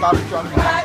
Baru cuan.